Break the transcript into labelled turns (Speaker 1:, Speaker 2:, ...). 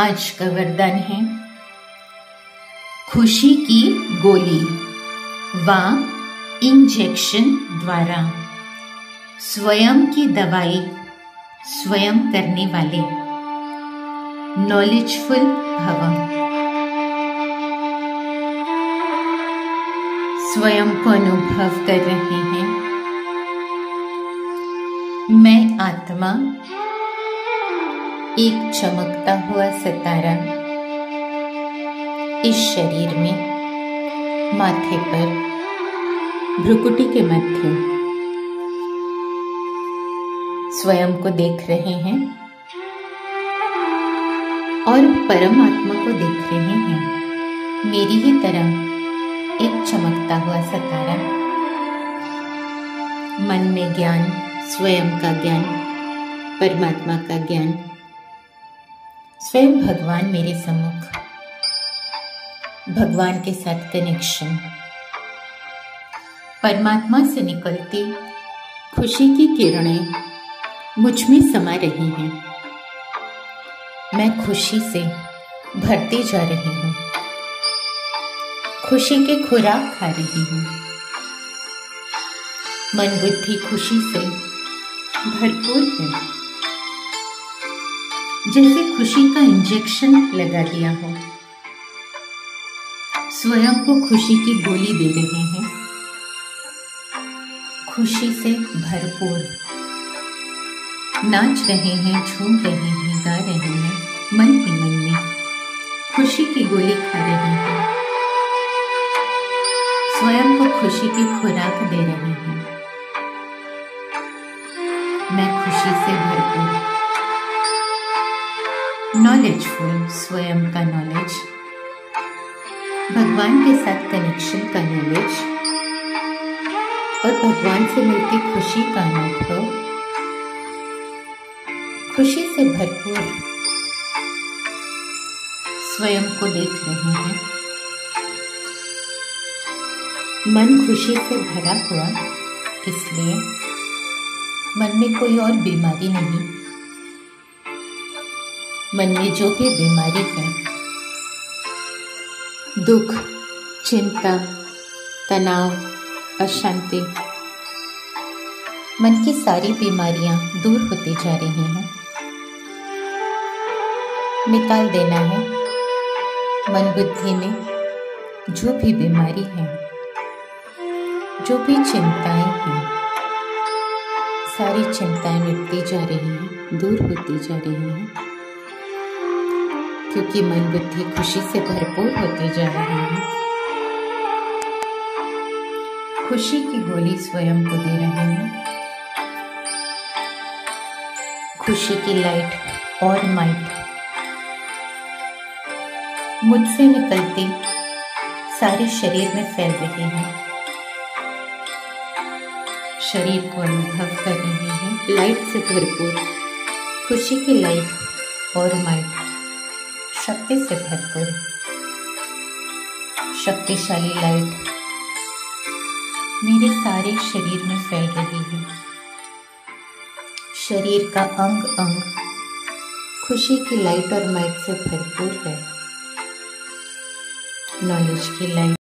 Speaker 1: आज का वरदान है। खुशी की गोली व इंजेक्शन द्वारा। स्वयं की दवाई स्वयं करने वाले। नॉलेजफुल भव। स्वयं को अनुभव कर रहे हैं। मैं आत्मा एक चमकता हुआ सितारा। इस शरीर में, माथे पर, भ्रुकुटी के मध्य, स्वयं को देख रहे हैं और परमात्मा को देख रहे हैं। मेरी ही तरह एक चमकता हुआ सितारा। मन में ज्ञान, स्वयं का ज्ञान, परमात्मा का ज्ञान स्वयं भगवान मेरे सम्मुख। भगवान के साथ कनेक्शन परमात्मा से निकलती खुशी की किरणें मुझमें समा रही हैं। मैं खुशी से भरती जा रही हूँ। खुशी के खुराक खा रही हूँ। मन बुद्धि खुशी से भरपूर है। जैसे खुशी का इंजेक्शन लगा दिया हो। स्वयं को खुशी की गोली दे रहे हैं। खुशी से भरपूर। नाच रहे हैं, झूम रहे हैं, गा रहे हैं, मन ही मन में। खुशी की गोली खा रहे हैं। स्वयं को खुशी की खुराक दे रहे हैं। मैं खुशी से भरपूर। नॉलेजफुल स्वयं का नॉलेज भगवान के साथ कनेक्शन का नॉलेज और भगवान से मिलती खुशी का अनुभव. खुशी से भरपूर स्वयं को देख रहे हैं. मन खुशी से भरा हुआ, इसलिए मन में कोई और बीमारी नहीं. मन में जो भी बीमारी है, दुख, चिंता, तनाव, अशांति, मन की सारी बीमारियाँ दूर होती जा रही हैं। निकाल देना है। मन बुद्धि में जो भी बीमारी है, जो भी चिंताएँ हैं, सारी चिंताएँ मिटती जा रही हैं, दूर होती जा रही हैं। क्योंकि मन बुद्धि खुशी से भरपूर होते जा रहे हैं। खुशी की गोली स्वयं को दे रहे हैं। खुशी की लाइट और माइट मुझसे निकलती सारे शरीर में फैल रही है। शरीर को अनुभव कर रहे हैं। लाइट से भरपूर। खुशी की लाइट और माइट शक्ति से भरपूर। शक्तिशाली लाइट मेरे सारे शरीर में फैल रही है। शरीर का अंग अंग खुशी की लाइट और माइक से भरपूर है। नॉलेज की लाइट